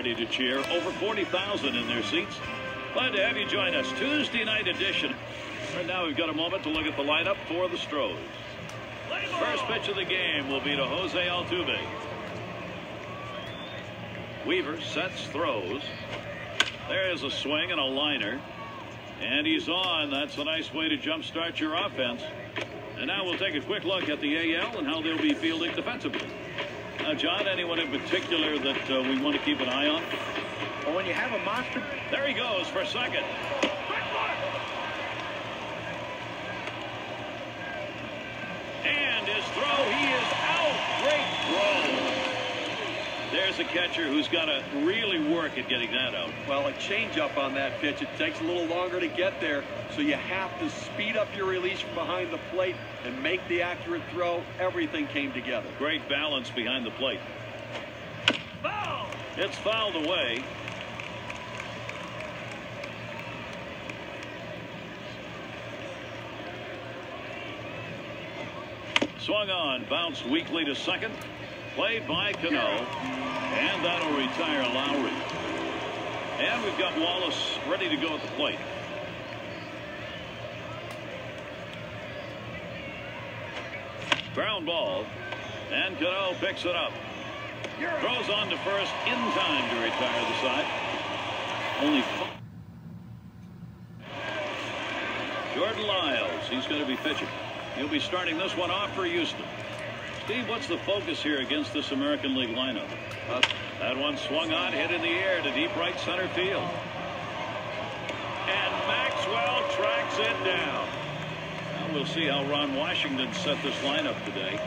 ready to cheer. Over 40,000 in their seats. Glad to have you join us. Tuesday night edition. Right now we've got a moment to look at the lineup for the Stros. First pitch of the game will be to Jose Altuve. Weaver sets, throws. There's a swing and a liner. And he's on. That's a nice way to jumpstart your offense. And now we'll take a quick look at the AL and how they'll be fielding defensively. Now, John, anyone in particular that uh, we want to keep an eye on? Well, when you have a monster... There he goes for a second. And his throw, he is out. Great throw. There's a catcher who's got to really work at getting that out. Well, a changeup on that pitch. It takes a little longer to get there, so you have to speed up your release from behind the plate and make the accurate throw. Everything came together. Great balance behind the plate. Foul. It's fouled away. Swung on, bounced weakly to second. Played by Cano. And that'll retire Lowrie. And we've got Wallace ready to go at the plate. Ground ball. And Cano picks it up. Throws on to first in time to retire the side. Only Jordan Lyles. He's going to be pitching. He'll be starting this one off for Houston. Steve, what's the focus here against this American League lineup? Uh, that one swung on, hit in the air to deep right center field. And Maxwell tracks it down. Now we'll see how Ron Washington set this lineup today.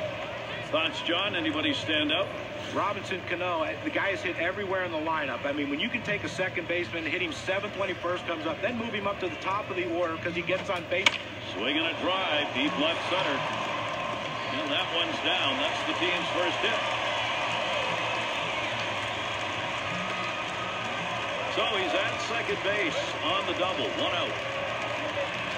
Thoughts, John? Anybody stand out? Robinson Cano, the guy is hit everywhere in the lineup. I mean, when you can take a second baseman, hit him seventh when he first comes up, then move him up to the top of the order because he gets on base. Swinging a drive, deep left center. And that one's down. That's the team's first hit. So he's at second base on the double. One out.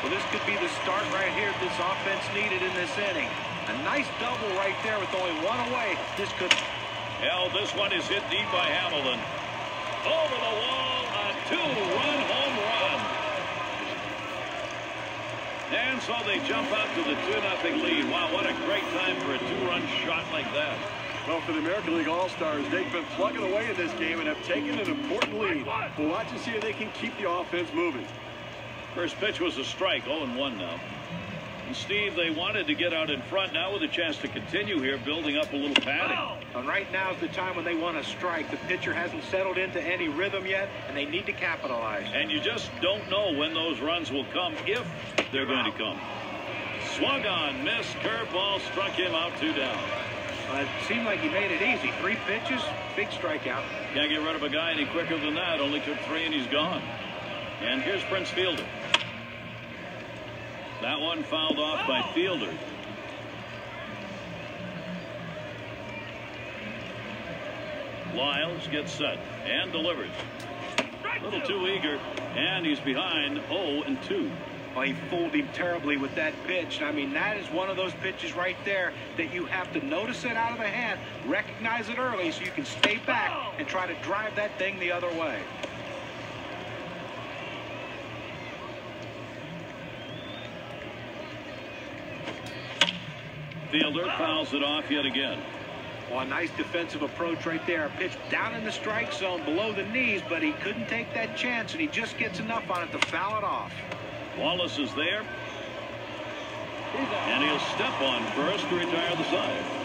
Well, this could be the start right here this offense needed in this inning. A nice double right there with only one away. This could... Hell, this one is hit deep by Hamilton. Over the wall, a two-run home And so they jump out to the 2-0 lead. Wow, what a great time for a two-run shot like that. Well, for the American League All-Stars, they've been plugging away in this game and have taken an important lead. We'll watch and see if they can keep the offense moving. First pitch was a strike, 0-1 now. And Steve, they wanted to get out in front now with a chance to continue here, building up a little padding. And right now is the time when they want to strike. The pitcher hasn't settled into any rhythm yet, and they need to capitalize. And you just don't know when those runs will come, if they're going to come. Swung on, missed, curveball, struck him out, two down. Uh, it seemed like he made it easy. Three pitches, big strikeout. Can't get rid of a guy any quicker than that. Only took three and he's gone. And here's Prince Fielder. That one fouled off by Fielder. Lyles gets set and delivers. A little too eager, and he's behind 0 and 2. Well, he fooled him terribly with that pitch. I mean, that is one of those pitches right there that you have to notice it out of the hand, recognize it early so you can stay back and try to drive that thing the other way. Fielder fouls it off yet again. Well, a nice defensive approach right there. A pitch down in the strike zone below the knees, but he couldn't take that chance, and he just gets enough on it to foul it off. Wallace is there. And he'll step on first to retire the side.